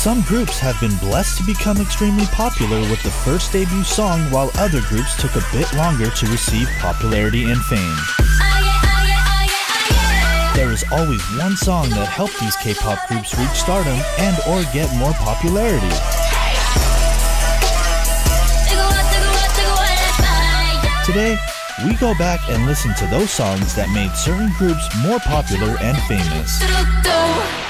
Some groups have been blessed to become extremely popular with the first debut song, while other groups took a bit longer to receive popularity and fame. There is always one song that helped these K-pop groups reach stardom and or get more popularity. Today, we go back and listen to those songs that made certain groups more popular and famous.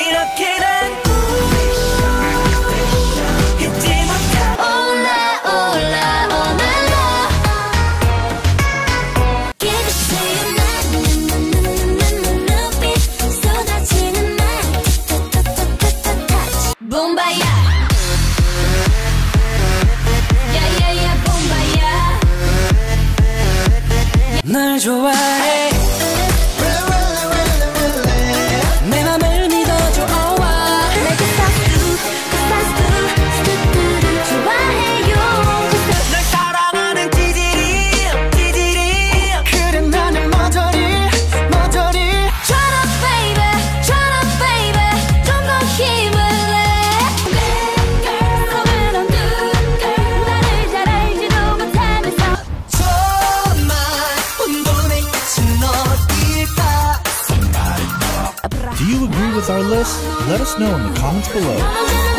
이렇게 난 잊지 못해 올라 올라 오늘로 기대시는 나는 눈빛 쏟아지는 날 붐바야 야야야 붐바야 널 좋아해 with our list? Let us know in the comments below.